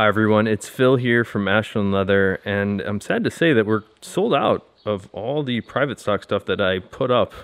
Hi everyone, it's Phil here from Ashland Leather, and I'm sad to say that we're sold out of all the private stock stuff that I put up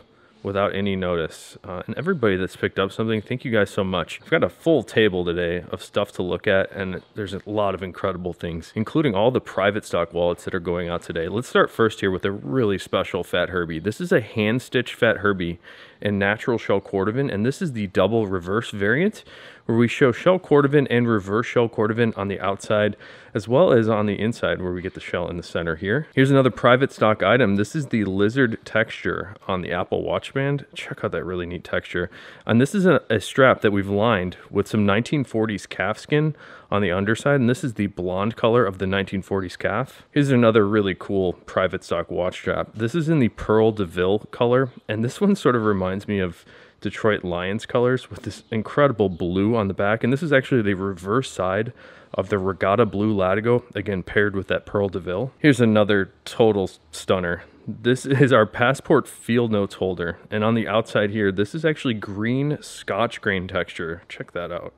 without any notice. Uh, and everybody that's picked up something, thank you guys so much. I've got a full table today of stuff to look at, and there's a lot of incredible things, including all the private stock wallets that are going out today. Let's start first here with a really special Fat Herbie. This is a hand stitched Fat Herbie in natural shell cordovan, and this is the double reverse variant where we show shell cordovan and reverse shell cordovan on the outside as well as on the inside where we get the shell in the center here. Here's another private stock item. This is the lizard texture on the Apple Watch band. Check out that really neat texture. And this is a, a strap that we've lined with some 1940s calf skin on the underside, and this is the blonde color of the 1940s calf. Here's another really cool private stock watch strap. This is in the Pearl de Ville color, and this one sort of reminds me of Detroit Lions colors with this incredible blue on the back. And this is actually the reverse side of the Regatta Blue Latigo, again paired with that Pearl DeVille. Here's another total stunner. This is our passport field notes holder. And on the outside here, this is actually green scotch grain texture. Check that out.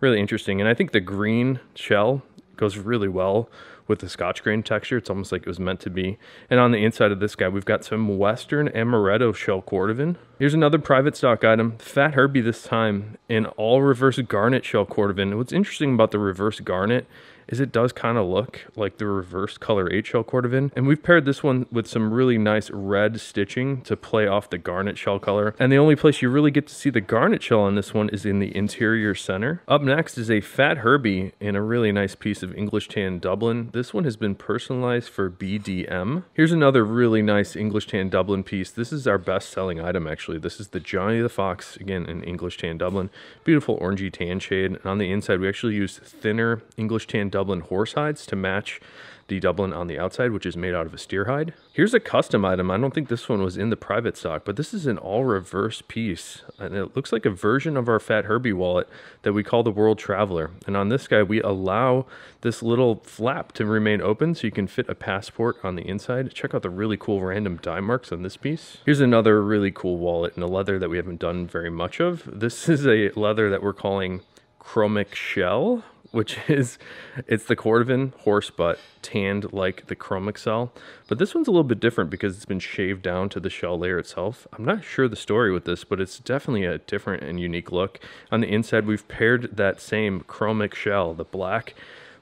Really interesting. And I think the green shell goes really well with the scotch grain texture. It's almost like it was meant to be. And on the inside of this guy, we've got some Western Amaretto Shell Cordovan. Here's another private stock item, Fat Herbie this time in all reverse garnet shell cordovan. What's interesting about the reverse garnet is it does kind of look like the reverse color 8 shell cordovan. And we've paired this one with some really nice red stitching to play off the garnet shell color. And the only place you really get to see the garnet shell on this one is in the interior center. Up next is a Fat Herbie in a really nice piece of English tan Dublin. This one has been personalized for BDM. Here's another really nice English tan Dublin piece. This is our best selling item actually. This is the Johnny the Fox, again in English tan Dublin. Beautiful orangey tan shade. And on the inside we actually use thinner English tan Dublin horse hides to match the Dublin on the outside, which is made out of a steer hide. Here's a custom item. I don't think this one was in the private stock, but this is an all reverse piece. And it looks like a version of our Fat Herbie wallet that we call the World Traveler. And on this guy, we allow this little flap to remain open so you can fit a passport on the inside. Check out the really cool random dye marks on this piece. Here's another really cool wallet in a leather that we haven't done very much of. This is a leather that we're calling chromic shell which is it's the Cordovan horse butt tanned like the Chrome Excel. But this one's a little bit different because it's been shaved down to the shell layer itself. I'm not sure the story with this, but it's definitely a different and unique look. On the inside, we've paired that same chromic shell, the black,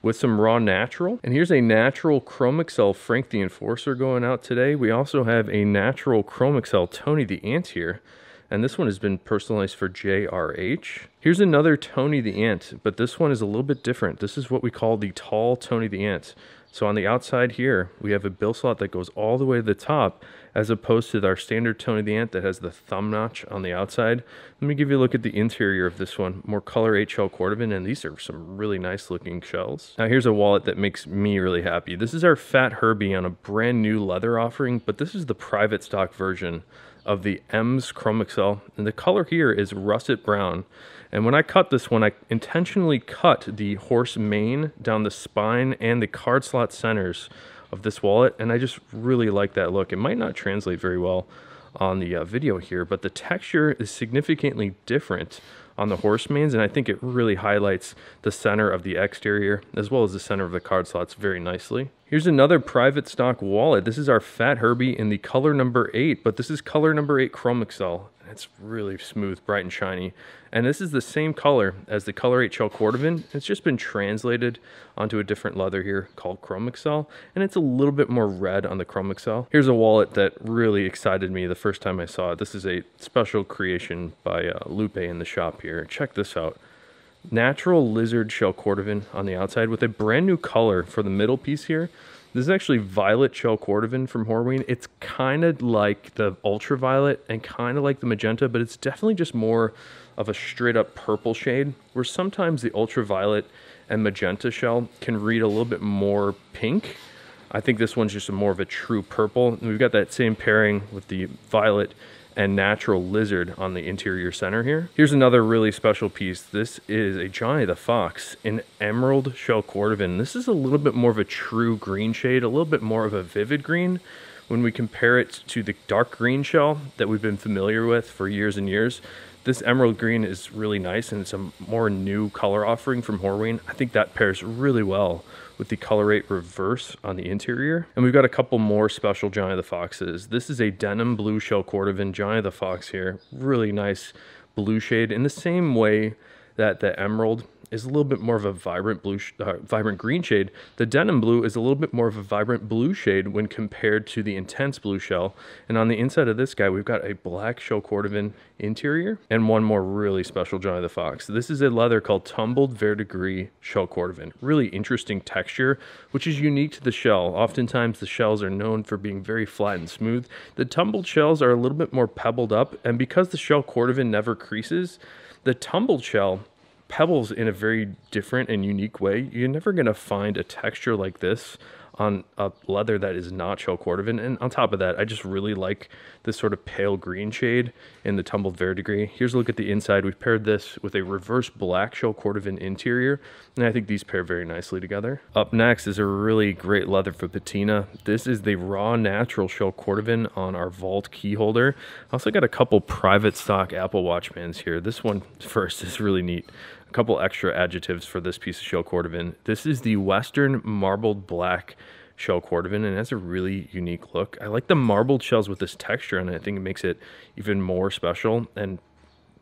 with some raw natural. And here's a natural Chrome Excel Frank the Enforcer going out today. We also have a natural Chrome Excel Tony the Ant here and this one has been personalized for JRH. Here's another Tony the Ant, but this one is a little bit different. This is what we call the tall Tony the Ant. So on the outside here, we have a bill slot that goes all the way to the top, as opposed to our standard Tony the Ant that has the thumb notch on the outside. Let me give you a look at the interior of this one. More color 8 shell cordovan, and these are some really nice looking shells. Now here's a wallet that makes me really happy. This is our Fat Herbie on a brand new leather offering, but this is the private stock version of the Ems Chrome Excel. And the color here is russet brown. And when I cut this one, I intentionally cut the horse mane down the spine and the card slot centers of this wallet. And I just really like that look. It might not translate very well on the uh, video here, but the texture is significantly different on the horse manes and I think it really highlights the center of the exterior as well as the center of the card slots very nicely. Here's another private stock wallet. This is our Fat Herbie in the color number 8, but this is color number 8 Chrome Excel. It's really smooth, bright and shiny. And this is the same color as the Color 8 Shell Cordovan. It's just been translated onto a different leather here called Chrome Excel. And it's a little bit more red on the Chrome Excel. Here's a wallet that really excited me the first time I saw it. This is a special creation by uh, Lupe in the shop here. Check this out. Natural lizard shell cordovan on the outside with a brand new color for the middle piece here. This is actually violet shell cordovan from Horween. It's kind of like the ultraviolet and kind of like the magenta, but it's definitely just more of a straight up purple shade, where sometimes the ultraviolet and magenta shell can read a little bit more pink. I think this one's just a more of a true purple. And we've got that same pairing with the violet and natural lizard on the interior center here. Here's another really special piece. This is a Johnny the Fox in emerald shell cordovan. This is a little bit more of a true green shade, a little bit more of a vivid green when we compare it to the dark green shell that we've been familiar with for years and years. This emerald green is really nice and it's a more new color offering from Horween. I think that pairs really well with the Color8 reverse on the interior. And we've got a couple more special Johnny of the Foxes. This is a denim blue shell cordovan Johnny of the Fox here. Really nice blue shade in the same way that the emerald is a little bit more of a vibrant blue, uh, vibrant green shade. The denim blue is a little bit more of a vibrant blue shade when compared to the intense blue shell. And on the inside of this guy, we've got a black shell cordovan interior and one more really special Johnny the Fox. This is a leather called Tumbled Verdigris Shell Cordovan. Really interesting texture, which is unique to the shell. Oftentimes the shells are known for being very flat and smooth. The tumbled shells are a little bit more pebbled up, and because the shell cordovan never creases, the tumbled shell pebbles in a very different and unique way. You're never going to find a texture like this on a leather that is not shell cordovan. And on top of that, I just really like this sort of pale green shade in the tumbled verdigris. Here's a look at the inside. We've paired this with a reverse black shell cordovan interior, and I think these pair very nicely together. Up next is a really great leather for patina. This is the raw natural shell cordovan on our vault key holder. I also got a couple private stock Apple Watch bands here. This one first is really neat couple extra adjectives for this piece of shell cordovan. This is the Western Marbled Black shell cordovan and it has a really unique look. I like the marbled shells with this texture and I think it makes it even more special. And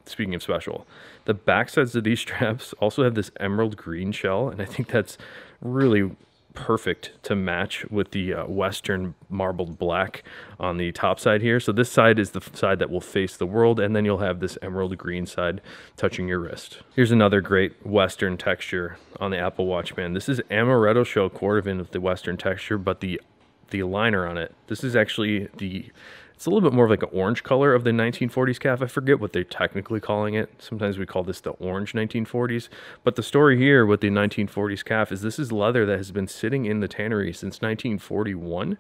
speaking of special, the back sides of these straps also have this emerald green shell and I think that's really perfect to match with the uh, western marbled black on the top side here. So this side is the side that will face the world and then you'll have this emerald green side touching your wrist. Here's another great western texture on the Apple Watch band. This is amaretto shell cordovan with the western texture but the the liner on it. This is actually the it's a little bit more of like an orange color of the 1940s calf. I forget what they're technically calling it. Sometimes we call this the orange 1940s. But the story here with the 1940s calf is this is leather that has been sitting in the tannery since 1941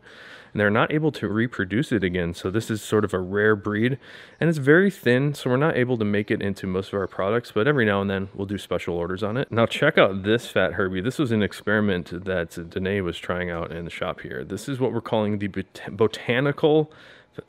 and they're not able to reproduce it again. So this is sort of a rare breed and it's very thin. So we're not able to make it into most of our products, but every now and then we'll do special orders on it. Now check out this Fat Herbie. This was an experiment that Danae was trying out in the shop here. This is what we're calling the bot botanical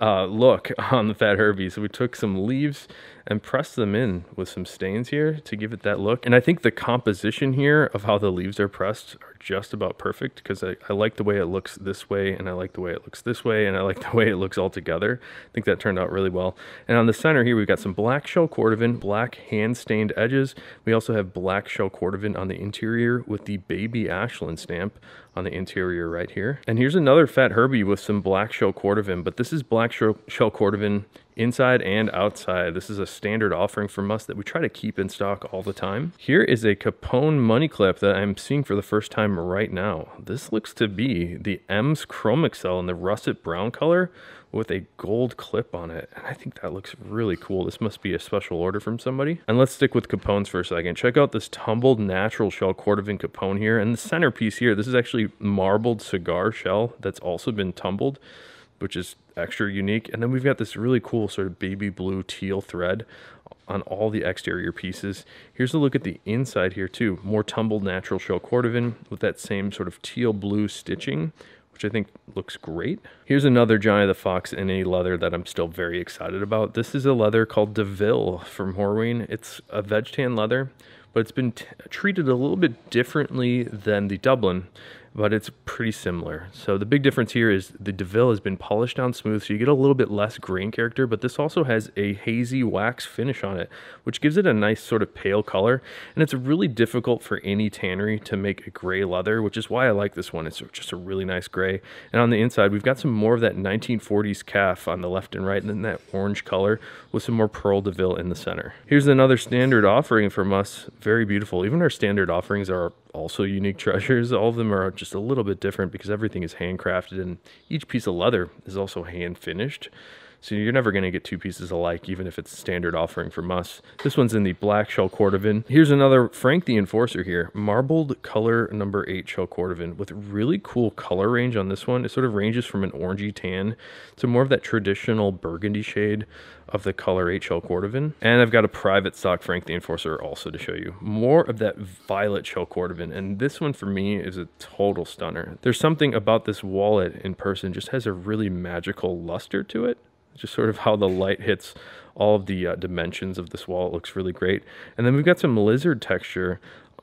uh, look on the Fat Herbie. So we took some leaves and press them in with some stains here to give it that look. And I think the composition here of how the leaves are pressed are just about perfect because I, I like the way it looks this way and I like the way it looks this way and I like the way it looks all together. I think that turned out really well. And on the center here, we've got some black shell cordovan, black hand stained edges. We also have black shell cordovan on the interior with the baby Ashland stamp on the interior right here. And here's another Fat Herbie with some black shell cordovan, but this is black shell, shell cordovan inside and outside. This is a standard offering from us that we try to keep in stock all the time. Here is a Capone money clip that I'm seeing for the first time right now. This looks to be the Ems Chrome Excel in the russet brown color with a gold clip on it. And I think that looks really cool. This must be a special order from somebody. And let's stick with Capones for a second. Check out this tumbled natural shell cordovan Capone here. And the centerpiece here, this is actually marbled cigar shell that's also been tumbled which is extra unique. And then we've got this really cool sort of baby blue teal thread on all the exterior pieces. Here's a look at the inside here too. More tumbled natural shell cordovan with that same sort of teal blue stitching, which I think looks great. Here's another Johnny the Fox in a leather that I'm still very excited about. This is a leather called DeVille from Horween. It's a veg tan leather, but it's been treated a little bit differently than the Dublin but it's pretty similar. So the big difference here is the DeVille has been polished down smooth, so you get a little bit less grain character, but this also has a hazy wax finish on it, which gives it a nice sort of pale color. And it's really difficult for any tannery to make a gray leather, which is why I like this one. It's just a really nice gray. And on the inside, we've got some more of that 1940s calf on the left and right, and then that orange color with some more pearl DeVille in the center. Here's another standard offering from us. Very beautiful. Even our standard offerings are also unique treasures. All of them are just a little bit different because everything is handcrafted and each piece of leather is also hand finished. So you're never going to get two pieces alike, even if it's a standard offering from us. This one's in the black shell cordovan. Here's another Frank the Enforcer here. Marbled color number eight shell cordovan with really cool color range on this one. It sort of ranges from an orangey tan to more of that traditional burgundy shade of the color eight shell cordovan. And I've got a private stock Frank the Enforcer also to show you. More of that violet shell cordovan. And this one for me is a total stunner. There's something about this wallet in person just has a really magical luster to it just sort of how the light hits all of the uh, dimensions of this wall. It looks really great. And then we've got some lizard texture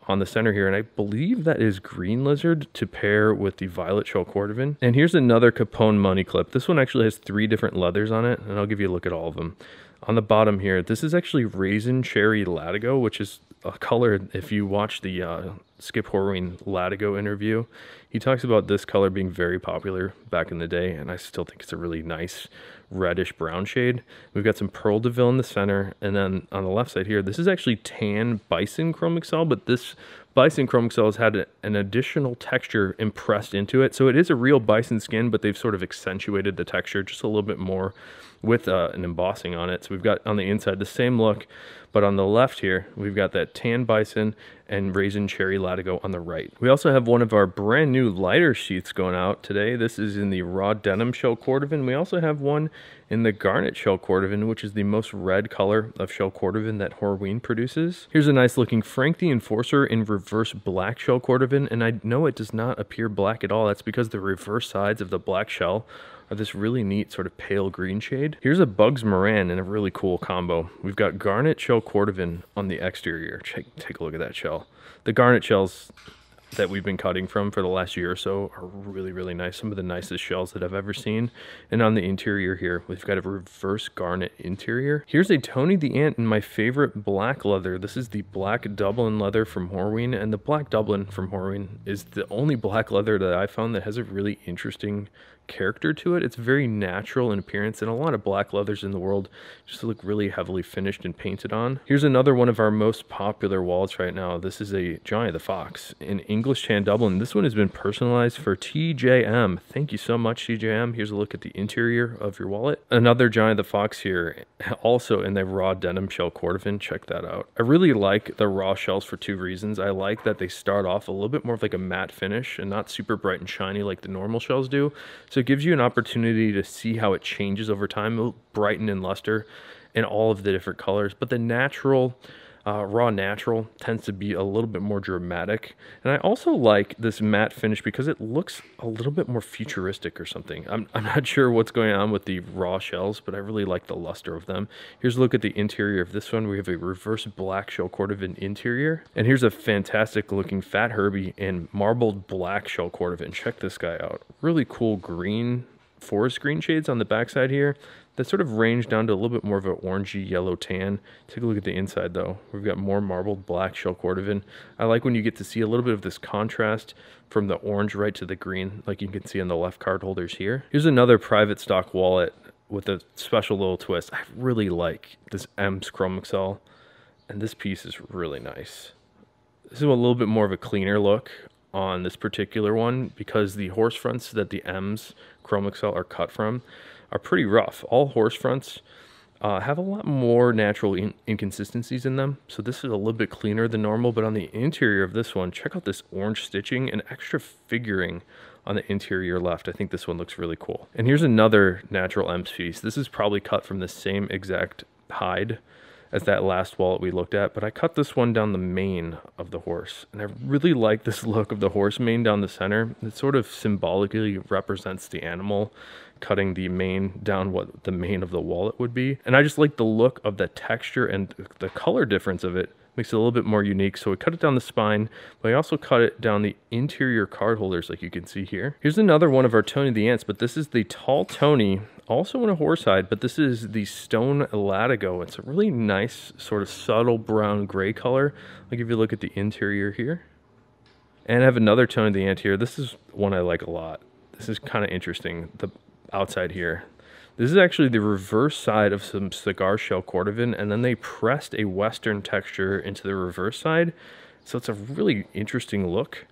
on the center here, and I believe that is green lizard to pair with the violet shell cordovan. And here's another Capone money clip. This one actually has three different leathers on it, and I'll give you a look at all of them. On the bottom here, this is actually raisin cherry latigo, which is a color. If you watch the uh, Skip Horween latigo interview, he talks about this color being very popular back in the day, and I still think it's a really nice reddish brown shade. We've got some Pearl de Ville in the center, and then on the left side here, this is actually tan bison chrome excel, but this bison chrome excel has had an additional texture impressed into it. So it is a real bison skin, but they've sort of accentuated the texture just a little bit more with uh, an embossing on it. So we've got on the inside the same look, but on the left here, we've got that tan bison and raisin cherry latigo on the right. We also have one of our brand new lighter sheaths going out today. This is in the raw denim shell cordovan. We also have one in the garnet shell cordovan, which is the most red color of shell cordovan that Horween produces. Here's a nice looking Frank the Enforcer in reverse black shell cordovan, and I know it does not appear black at all. That's because the reverse sides of the black shell this really neat sort of pale green shade. Here's a Bugs Moran in a really cool combo. We've got Garnet Shell Cordovan on the exterior. Take, take a look at that shell. The Garnet shells that we've been cutting from for the last year or so are really, really nice. Some of the nicest shells that I've ever seen. And on the interior here, we've got a reverse garnet interior. Here's a Tony the Ant in my favorite black leather. This is the black Dublin leather from Horween. And the black Dublin from Horween is the only black leather that I found that has a really interesting character to it. It's very natural in appearance, and a lot of black leathers in the world just look really heavily finished and painted on. Here's another one of our most popular wallets right now. This is a Johnny the Fox in English Tan Dublin. This one has been personalized for TJM. Thank you so much, TJM. Here's a look at the interior of your wallet. Another Johnny the Fox here, also in the raw denim shell cordovan. Check that out. I really like the raw shells for two reasons. I like that they start off a little bit more of like a matte finish and not super bright and shiny like the normal shells do. So it gives you an opportunity to see how it changes over time. It'll brighten and luster in all of the different colors, but the natural uh, raw natural tends to be a little bit more dramatic. And I also like this matte finish because it looks a little bit more futuristic or something. I'm, I'm not sure what's going on with the raw shells, but I really like the luster of them. Here's a look at the interior of this one. We have a reverse black shell cordovan interior. And here's a fantastic looking Fat Herbie in marbled black shell cordovan. Check this guy out. Really cool green forest green shades on the backside here that sort of range down to a little bit more of an orangey yellow tan. Take a look at the inside though. We've got more marbled black shell cordovan. I like when you get to see a little bit of this contrast from the orange right to the green, like you can see on the left card holders here. Here's another private stock wallet with a special little twist. I really like this M's Chrome Excel, and this piece is really nice. This is a little bit more of a cleaner look on this particular one because the horse fronts that the M's Chrome Excel are cut from are pretty rough. All horse fronts uh, have a lot more natural in inconsistencies in them. So this is a little bit cleaner than normal, but on the interior of this one, check out this orange stitching and extra figuring on the interior left. I think this one looks really cool. And here's another natural M's piece. This is probably cut from the same exact hide as that last wallet we looked at, but I cut this one down the mane of the horse. And I really like this look of the horse mane down the center. It sort of symbolically represents the animal cutting the mane down what the mane of the wallet would be. And I just like the look of the texture and the color difference of it makes it a little bit more unique. So we cut it down the spine, but I also cut it down the interior card holders like you can see here. Here's another one of our Tony the Ants, but this is the Tall Tony, also in a horsehide, but this is the Stone Latigo. It's a really nice sort of subtle brown gray color. I'll give you a look at the interior here. And I have another Tony the Ant here. This is one I like a lot. This is kind of interesting. The outside here. This is actually the reverse side of some cigar shell cordovan, and then they pressed a western texture into the reverse side. So it's a really interesting look.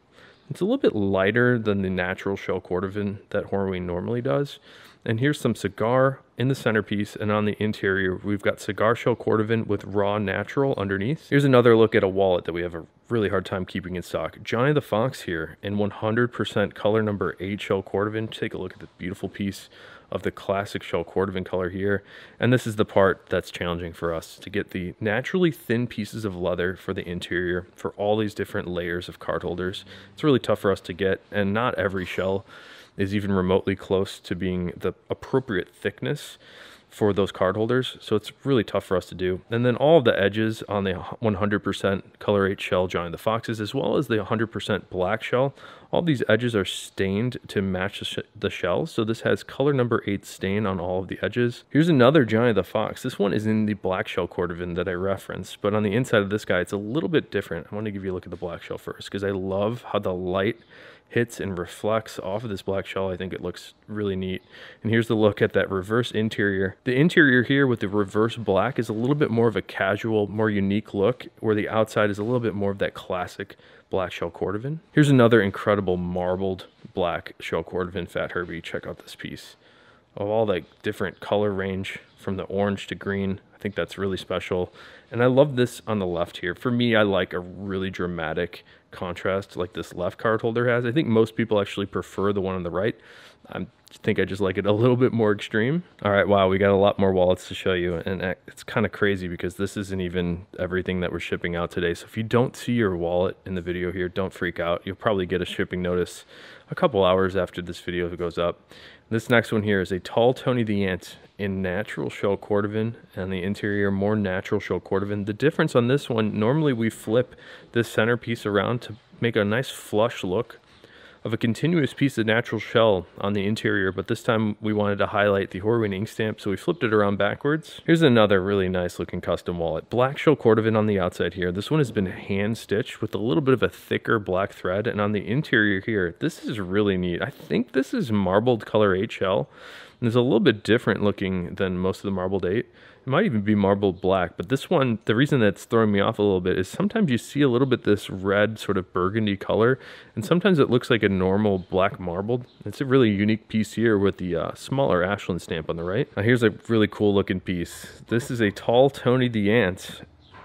It's a little bit lighter than the natural shell cordovan that Horween normally does. And here's some cigar in the centerpiece, and on the interior, we've got cigar shell cordovan with raw natural underneath. Here's another look at a wallet that we have a really hard time keeping in stock. Johnny the Fox here in 100% color number 8 shell cordovan. Take a look at the beautiful piece of the classic shell cordovan color here. And this is the part that's challenging for us to get the naturally thin pieces of leather for the interior for all these different layers of card holders. It's really tough for us to get and not every shell is even remotely close to being the appropriate thickness for those card holders. So it's really tough for us to do. And then all of the edges on the 100% Color 8 shell Johnny the Foxes, as well as the 100% black shell, all these edges are stained to match the, sh the shell. So this has color number 8 stain on all of the edges. Here's another Johnny the Fox. This one is in the black shell cordovan that I referenced, but on the inside of this guy, it's a little bit different. I want to give you a look at the black shell first because I love how the light hits and reflects off of this black shell. I think it looks really neat. And here's the look at that reverse interior. The interior here with the reverse black is a little bit more of a casual, more unique look, where the outside is a little bit more of that classic black shell cordovan. Here's another incredible marbled black shell cordovan Fat Herbie. Check out this piece. Of all the different color range from the orange to green, I think that's really special. And I love this on the left here. For me, I like a really dramatic contrast like this left card holder has. I think most people actually prefer the one on the right. I think I just like it a little bit more extreme. All right, wow, we got a lot more wallets to show you. And it's kind of crazy because this isn't even everything that we're shipping out today. So if you don't see your wallet in the video here, don't freak out. You'll probably get a shipping notice a couple hours after this video goes up. This next one here is a tall Tony the Ant in natural shell cordovan and the interior more natural shell cordovan. The difference on this one, normally we flip this centerpiece around to make a nice flush look of a continuous piece of natural shell on the interior, but this time we wanted to highlight the Horween ink stamp, so we flipped it around backwards. Here's another really nice looking custom wallet. Black shell cordovan on the outside here. This one has been hand stitched with a little bit of a thicker black thread, and on the interior here, this is really neat. I think this is marbled color 8 shell. And it's a little bit different looking than most of the marbled 8. Might even be marbled black, but this one, the reason that's throwing me off a little bit is sometimes you see a little bit this red sort of burgundy color, and sometimes it looks like a normal black marbled. It's a really unique piece here with the uh, smaller Ashland stamp on the right. Now here's a really cool looking piece. This is a tall Tony the Ant,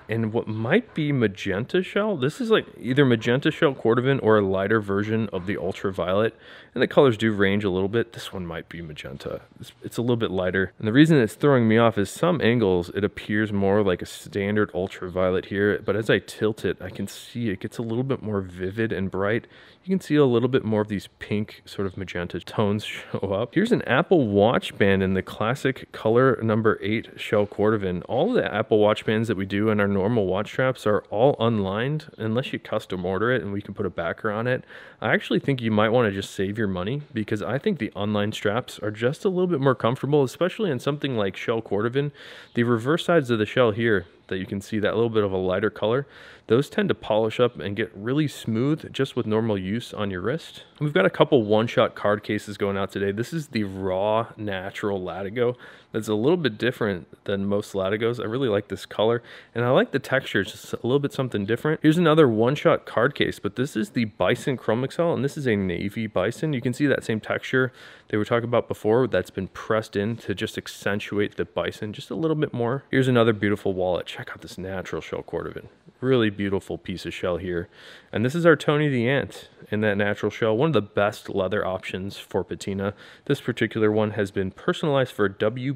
and what might be magenta shell. This is like either magenta shell cordovan or a lighter version of the ultraviolet. And the colors do range a little bit. This one might be magenta. It's, it's, a little bit lighter. And the reason it's throwing me off is some angles it appears more like a standard ultraviolet here. But as I tilt it, I can see it gets a little bit more vivid and bright. You can see a little bit more of these pink sort of magenta tones show up. Here's an Apple Watch band in the classic color number 8 shell cordovan. All the Apple Watch bands that we do in our normal watch straps are all unlined unless you custom order it and we can put a backer on it. I actually think you might want to just save your money because I think the unlined straps are just a little bit more comfortable, especially in something like shell cordovan. The reverse sides of the shell here, that you can see that little bit of a lighter color, those tend to polish up and get really smooth just with normal use on your wrist. We've got a couple one-shot card cases going out today. This is the raw natural Latigo. That's a little bit different than most Latigos. I really like this color and I like the texture. It's just a little bit something different. Here's another one-shot card case, but this is the Bison Chrome Excel and this is a navy Bison. You can see that same texture they were talking about before that's been pressed in to just accentuate the Bison just a little bit more. Here's another beautiful wallet. Check out this natural shell cordovan. Really beautiful piece of shell here. And this is our Tony the Ant in that natural shell. One of the best leather options for patina. This particular one has been personalized for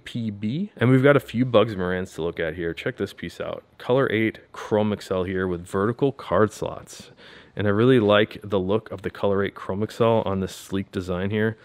WPB. And we've got a few Bugs Morans to look at here. Check this piece out. Color 8 Chrome Excel here with vertical card slots. And I really like the look of the Color 8 Chrome Excel on this sleek design here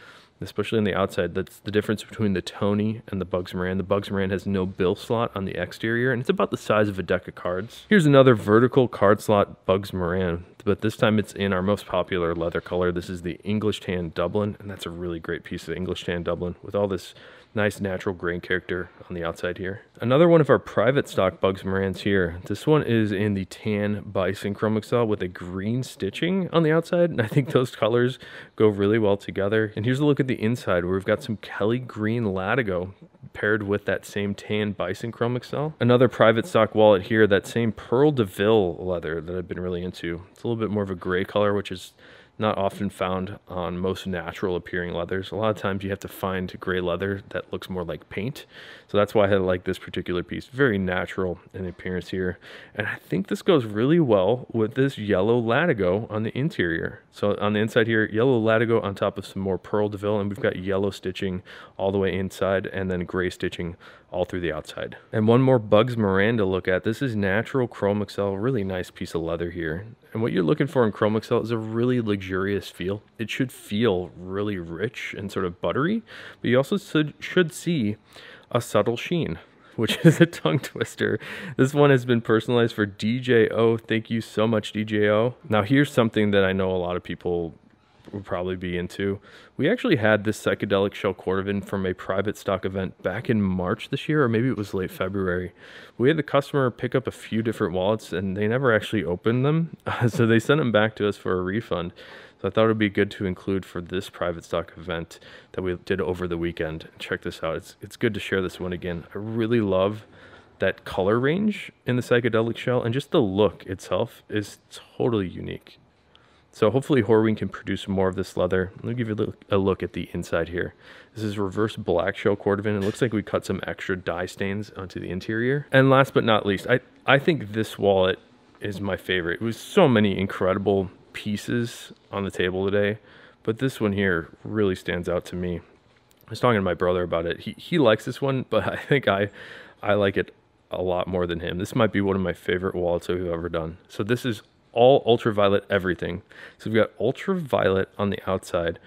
especially on the outside. That's the difference between the Tony and the Bugs Moran. The Bugs Moran has no bill slot on the exterior, and it's about the size of a deck of cards. Here's another vertical card slot Bugs Moran, but this time it's in our most popular leather color. This is the English Tan Dublin, and that's a really great piece of English Tan Dublin with all this nice natural grain character on the outside here. Another one of our private stock Bugs Morans here. This one is in the tan bison chrome excel with a green stitching on the outside. And I think those colors go really well together. And here's a look at the inside where we've got some Kelly green Latigo paired with that same tan bison chrome excel. Another private stock wallet here, that same Pearl de Ville leather that I've been really into. It's a little bit more of a gray color, which is not often found on most natural appearing leathers. A lot of times you have to find gray leather that looks more like paint. So that's why I like this particular piece. Very natural in appearance here. And I think this goes really well with this yellow latigo on the interior. So on the inside here, yellow latigo on top of some more pearl de Ville, and we've got yellow stitching all the way inside and then gray stitching all through the outside. And one more Bugs Miranda look at. This is natural Chrome Excel, really nice piece of leather here. And what you're looking for in Chrome Excel is a really luxurious feel. It should feel really rich and sort of buttery, but you also should, should see a subtle sheen, which is a tongue twister. This one has been personalized for DJO. Thank you so much, DJO. Now, here's something that I know a lot of people would probably be into. We actually had this psychedelic shell cordovan from a private stock event back in March this year, or maybe it was late February. We had the customer pick up a few different wallets and they never actually opened them. so they sent them back to us for a refund. So I thought it would be good to include for this private stock event that we did over the weekend. Check this out. It's, it's good to share this one again. I really love that color range in the psychedelic shell and just the look itself is totally unique. So hopefully Horween can produce more of this leather. Let me give you a look at the inside here. This is reverse black shell cordovan. It looks like we cut some extra dye stains onto the interior. And last but not least, I, I think this wallet is my favorite. It was so many incredible pieces on the table today, but this one here really stands out to me. I was talking to my brother about it. He, he likes this one, but I think I, I like it a lot more than him. This might be one of my favorite wallets we've ever done. So this is all ultraviolet everything. So we've got ultraviolet on the outside.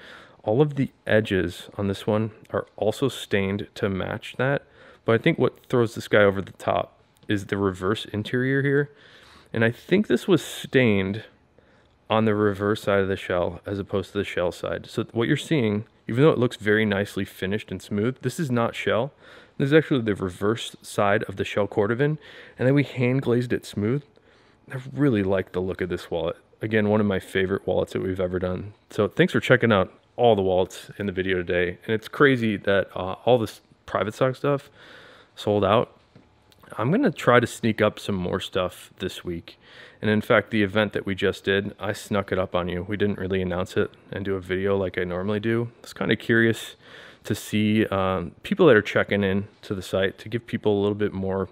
All of the edges on this one are also stained to match that. But I think what throws this guy over the top is the reverse interior here. And I think this was stained on the reverse side of the shell as opposed to the shell side. So what you're seeing, even though it looks very nicely finished and smooth, this is not shell. This is actually the reverse side of the shell cordovan. And then we hand glazed it smooth. I really like the look of this wallet. Again, one of my favorite wallets that we've ever done. So thanks for checking out all the wallets in the video today. And it's crazy that uh, all this private stock stuff sold out. I'm going to try to sneak up some more stuff this week. And in fact, the event that we just did, I snuck it up on you. We didn't really announce it and do a video like I normally do. I was kind of curious to see um, people that are checking in to the site to give people a little bit more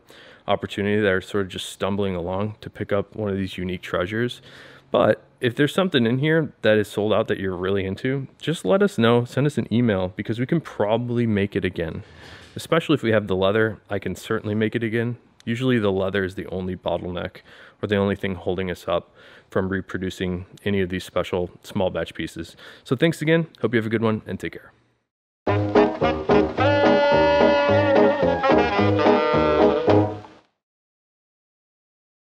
opportunity that are sort of just stumbling along to pick up one of these unique treasures. But if there's something in here that is sold out that you're really into, just let us know. Send us an email because we can probably make it again. Especially if we have the leather, I can certainly make it again. Usually the leather is the only bottleneck or the only thing holding us up from reproducing any of these special small batch pieces. So thanks again. Hope you have a good one and take care.